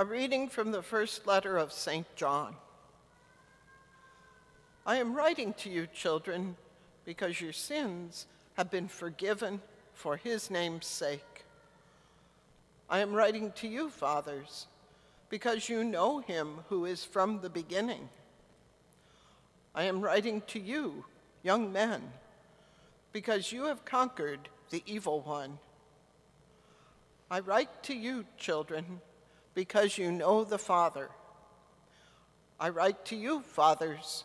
A reading from the first letter of St. John. I am writing to you, children, because your sins have been forgiven for his name's sake. I am writing to you, fathers, because you know him who is from the beginning. I am writing to you, young men, because you have conquered the evil one. I write to you, children, because you know the Father. I write to you, fathers,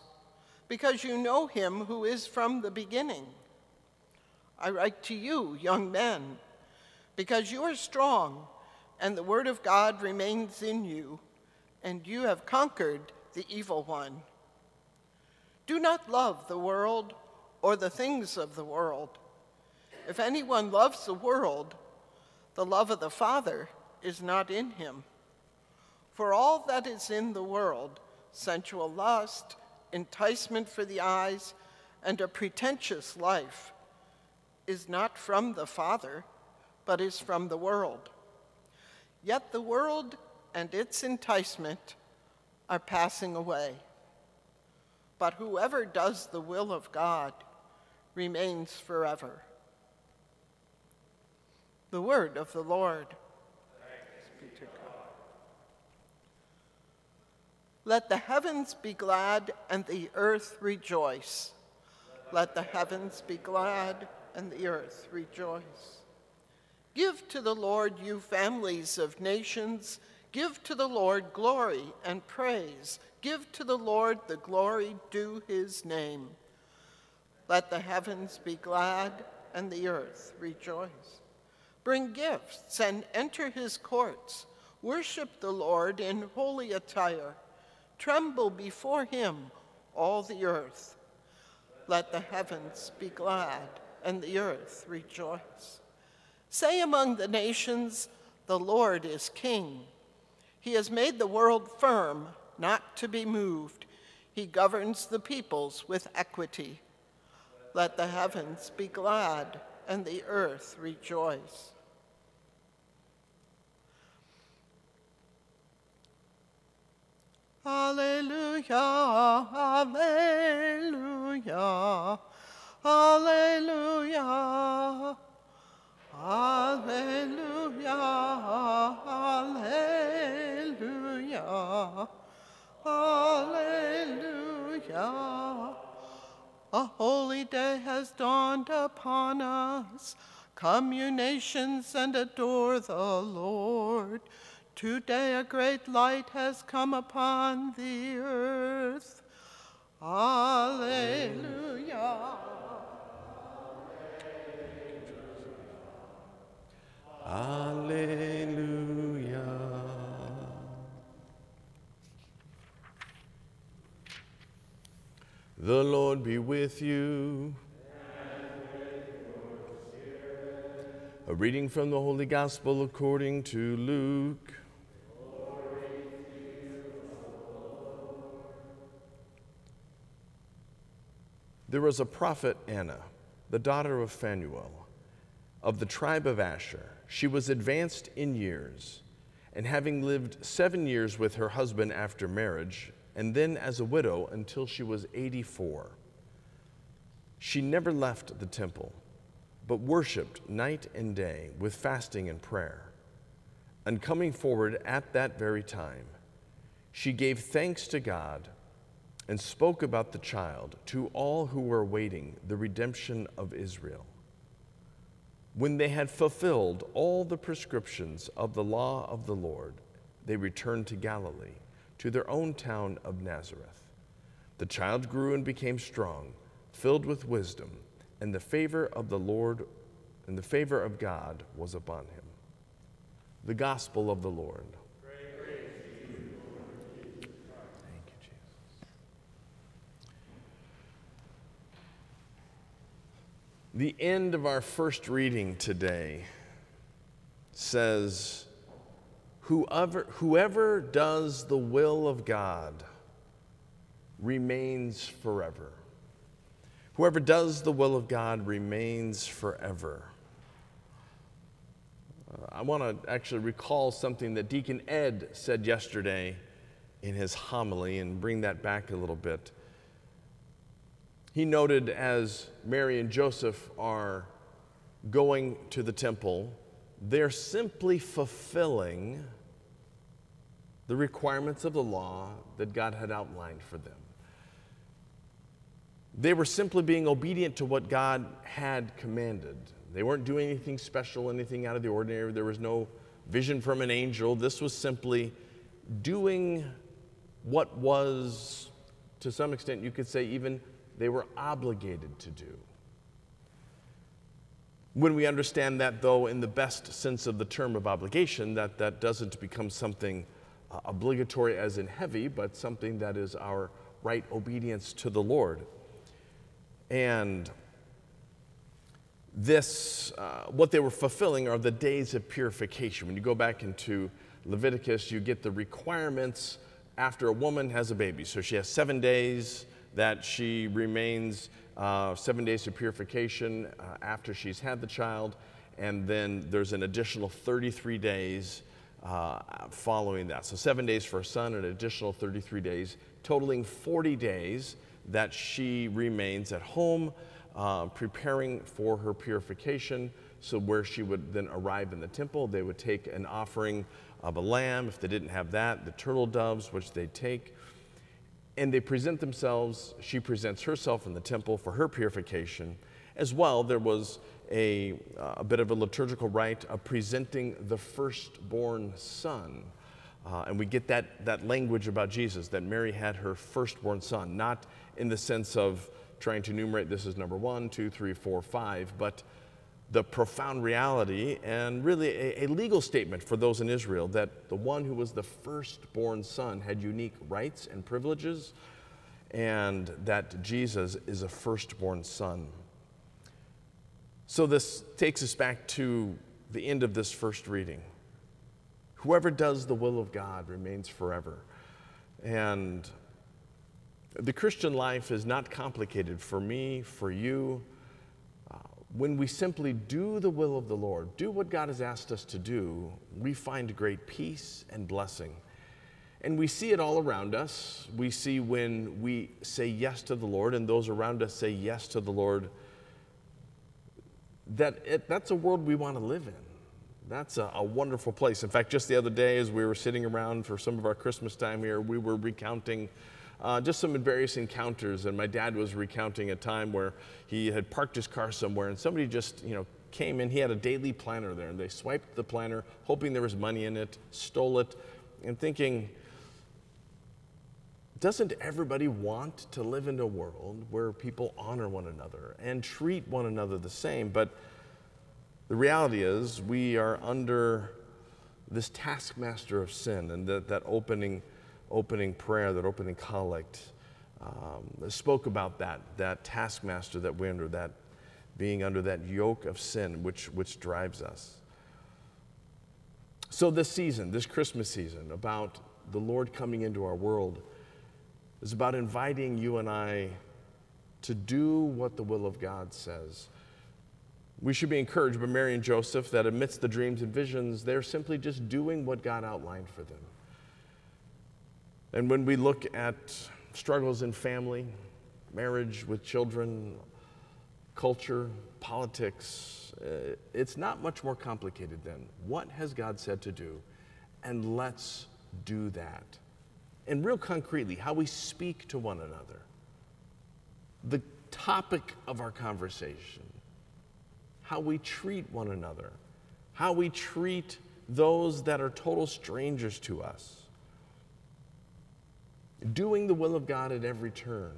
because you know him who is from the beginning. I write to you, young men, because you are strong and the word of God remains in you, and you have conquered the evil one. Do not love the world or the things of the world. If anyone loves the world, the love of the Father is not in him. For all that is in the world, sensual lust, enticement for the eyes, and a pretentious life, is not from the Father, but is from the world. Yet the world and its enticement are passing away. But whoever does the will of God remains forever. The word of the Lord. Let the heavens be glad and the earth rejoice. Let the heavens be glad and the earth rejoice. Give to the Lord, you families of nations. Give to the Lord glory and praise. Give to the Lord the glory due his name. Let the heavens be glad and the earth rejoice. Bring gifts and enter his courts. Worship the Lord in holy attire. Tremble before him, all the earth. Let the heavens be glad and the earth rejoice. Say among the nations, the Lord is king. He has made the world firm, not to be moved. He governs the peoples with equity. Let the heavens be glad and the earth rejoice. Alleluia, Alleluia, Alleluia. Alleluia, Alleluia, Alleluia. A holy day has dawned upon us. Come, you nations, and adore the Lord. Today a great light has come upon the earth. Alleluia. Alleluia. The Lord be with you. A reading from the Holy Gospel according to Luke. There was a prophet, Anna, the daughter of Phanuel, of the tribe of Asher. She was advanced in years, and having lived seven years with her husband after marriage, and then as a widow until she was 84, she never left the temple but worshiped night and day with fasting and prayer. And coming forward at that very time, she gave thanks to God and spoke about the child to all who were awaiting the redemption of Israel. When they had fulfilled all the prescriptions of the law of the Lord, they returned to Galilee, to their own town of Nazareth. The child grew and became strong, filled with wisdom and the favor of the Lord and the favor of God was upon him. The gospel of the Lord. Thank you, Jesus. The end of our first reading today says, Whoever, whoever does the will of God remains forever. Whoever does the will of God remains forever. Uh, I want to actually recall something that Deacon Ed said yesterday in his homily and bring that back a little bit. He noted as Mary and Joseph are going to the temple, they're simply fulfilling the requirements of the law that God had outlined for them. They were simply being obedient to what God had commanded. They weren't doing anything special, anything out of the ordinary. There was no vision from an angel. This was simply doing what was, to some extent, you could say, even they were obligated to do. When we understand that, though, in the best sense of the term of obligation, that that doesn't become something uh, obligatory as in heavy, but something that is our right obedience to the Lord. And this, uh, what they were fulfilling are the days of purification. When you go back into Leviticus, you get the requirements after a woman has a baby. So she has seven days that she remains, uh, seven days of purification uh, after she's had the child, and then there's an additional 33 days uh, following that. So seven days for a son, an additional 33 days, totaling 40 days that she remains at home uh, preparing for her purification. So, where she would then arrive in the temple, they would take an offering of a lamb. If they didn't have that, the turtle doves, which they take. And they present themselves, she presents herself in the temple for her purification. As well, there was a, uh, a bit of a liturgical rite of presenting the firstborn son. Uh, and we get that, that language about Jesus, that Mary had her firstborn son, not in the sense of trying to enumerate this as number one, two, three, four, five, but the profound reality and really a, a, legal statement for those in Israel that the one who was the firstborn son had unique rights and privileges, and that Jesus is a firstborn son. So, this takes us back to the end of this first reading. Whoever does the will of God remains forever. And the Christian life is not complicated for me, for you. When we simply do the will of the Lord, do what God has asked us to do, we find great peace and blessing. And we see it all around us. We see when we say yes to the Lord and those around us say yes to the Lord, that it, that's a world we want to live in. That's a, a, wonderful place. In fact, just the other day, as we were sitting around for some of our Christmas time here, we were recounting uh, just some various encounters. And my dad was recounting a time where he had parked his car somewhere and somebody just, you know, came in. He had a daily planner there and they swiped the planner, hoping there was money in it, stole it, and thinking, doesn't everybody want to live in a world where people honor one another and treat one another the same? But the reality is, we are under this taskmaster of sin and that, that opening opening prayer, that opening collect, um, spoke about that, that taskmaster that we're under, that being under that yoke of sin which, which drives us. So, this season, this Christmas season, about the Lord coming into our world, is about inviting you and I to do what the will of God says. We should be encouraged by Mary and Joseph that amidst the dreams and visions, they're simply just doing what God outlined for them. And when we look at struggles in family, marriage with children, culture, politics, uh, it's not much more complicated than what has God said to do? And let's do that. And real concretely, how we speak to one another. The topic of our conversation, how we treat one another, how we treat those that are total strangers to us doing the will of God at every turn.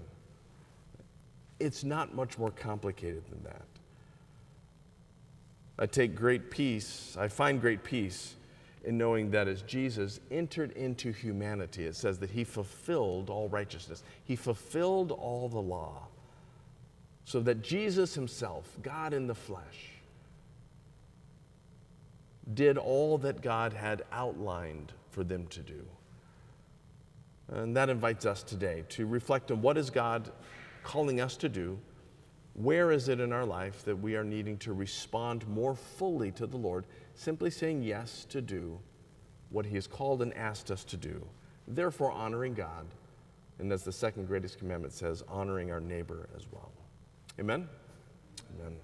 It's not much more complicated than that. I take great peace, I find great peace in knowing that as Jesus entered into humanity, it says that he fulfilled all righteousness, he fulfilled all the law. So that Jesus himself, God in the flesh, did all that God had outlined for them to do. And that invites us today to reflect on what is God calling us to do Where is it in our life that we are needing to respond more fully to the Lord, simply saying yes to do what He has called and asked us to do, therefore honoring God, and as the second greatest commandment says, honoring our neighbor as well? Amen? Amen.